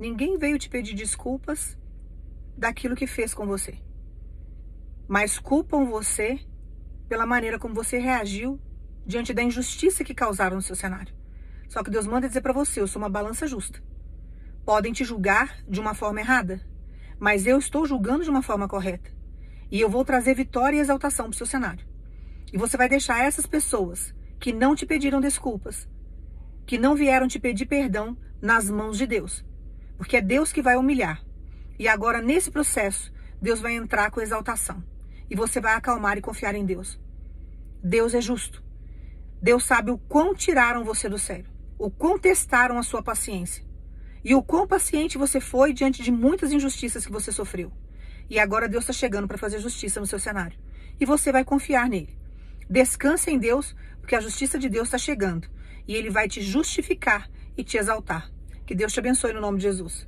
ninguém veio te pedir desculpas daquilo que fez com você. Mas culpam você pela maneira como você reagiu diante da injustiça que causaram no seu cenário. Só que Deus manda dizer para você: eu sou uma balança justa. Podem te julgar de uma forma errada, mas eu estou julgando de uma forma correta. E eu vou trazer vitória e exaltação para o seu cenário. E você vai deixar essas pessoas que não te pediram desculpas, que não vieram te pedir perdão, nas mãos de Deus. Porque é Deus que vai humilhar. E agora, nesse processo, Deus vai entrar com exaltação. E você vai acalmar e confiar em Deus. Deus é justo. Deus sabe o quão tiraram você do sério, o quão testaram a sua paciência. E o quão paciente você foi diante de muitas injustiças que você sofreu. E agora Deus está chegando para fazer justiça no seu cenário. E você vai confiar nele. Descanse em Deus, porque a justiça de Deus está chegando. E ele vai te justificar e te exaltar. Que Deus te abençoe no nome de Jesus.